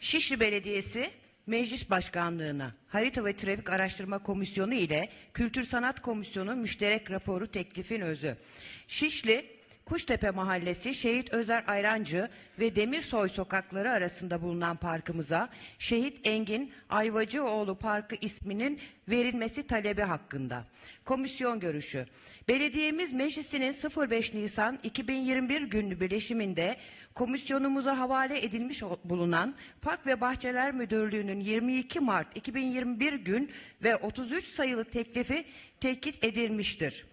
Şişli Belediyesi Meclis Başkanlığı'na Harita ve Trafik Araştırma Komisyonu ile Kültür Sanat Komisyonu müşterek raporu teklifin özü. Şişli Kuştepe Mahallesi Şehit Özer Ayrancı ve Demirsoy sokakları arasında bulunan parkımıza Şehit Engin Ayvacıoğlu Parkı isminin verilmesi talebi hakkında. Komisyon görüşü. Belediyemiz meclisinin 05 Nisan 2021 günlü birleşiminde komisyonumuza havale edilmiş bulunan Park ve Bahçeler Müdürlüğü'nün 22 Mart 2021 gün ve 33 sayılı teklifi tetkik edilmiştir.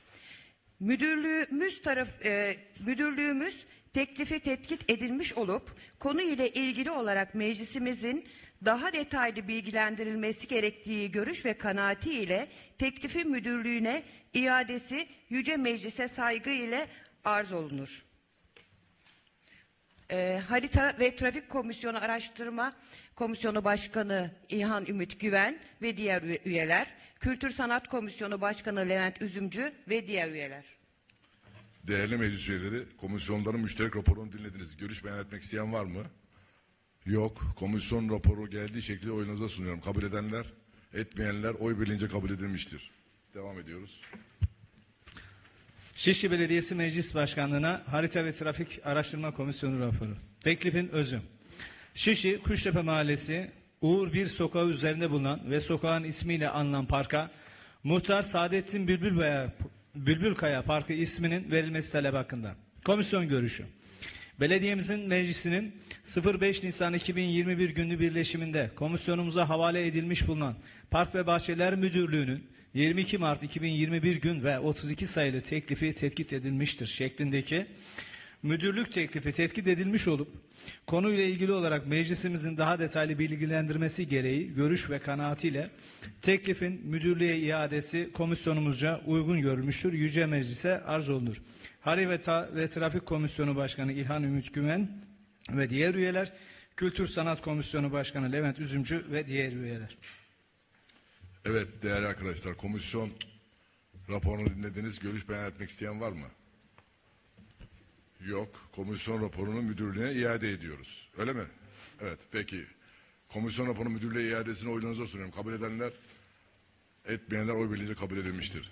Müdürlüğümüz taraf e, müdürlüğümüz teklifi tetkik edilmiş olup konu ile ilgili olarak meclisimizin daha detaylı bilgilendirilmesi gerektiği görüş ve kanaati ile teklifi müdürlüğüne iadesi yüce meclise saygı ile arz olunur. E, Harita ve Trafik Komisyonu Araştırma Komisyonu Başkanı İlhan Ümit Güven ve diğer üye- üyeler, Kültür Sanat Komisyonu Başkanı Levent Üzümcü ve diğer üyeler. Değerli meclis üyeleri, komisyonların müşterek raporunu dinlediniz. Görüş beyan etmek isteyen var mı? Yok. Komisyon raporu geldiği şekilde oyunuza sunuyorum. Kabul edenler, etmeyenler oy birliğince kabul edilmiştir. Devam ediyoruz. Şişli Belediyesi Meclis Başkanlığı'na Harita ve Trafik Araştırma Komisyonu raporu. Teklifin özü. Şişli Kuştepe Mahallesi Uğur Bir sokağı üzerinde bulunan ve sokağın ismiyle anılan parka Muhtar Saadettin Bülbülkaya, Bülbülkaya Parkı isminin verilmesi talebi hakkında. Komisyon görüşü. Belediyemizin meclisinin 05 Nisan 2021 günlü birleşiminde komisyonumuza havale edilmiş bulunan Park ve Bahçeler Müdürlüğü'nün 22 Mart 2021 gün ve 32 sayılı teklifi tetkik edilmiştir şeklindeki müdürlük teklifi tetkik edilmiş olup konuyla ilgili olarak meclisimizin daha detaylı bilgilendirmesi gereği görüş ve kanaatiyle teklifin müdürlüğe iadesi komisyonumuzca uygun görülmüştür. Yüce Meclis'e arz olunur. Hari ve, Ta- ve Trafik Komisyonu Başkanı İlhan Ümit Güven ve diğer üyeler, Kültür Sanat Komisyonu Başkanı Levent Üzümcü ve diğer üyeler. Evet değerli arkadaşlar, komisyon raporunu dinlediniz. Görüş beyan etmek isteyen var mı? Yok. Komisyon raporunu müdürlüğüne iade ediyoruz. Öyle mi? Evet. Peki. Komisyon raporu müdürlüğe iadesini oylarınıza sunuyorum. Kabul edenler, etmeyenler oy birliğiyle kabul edilmiştir.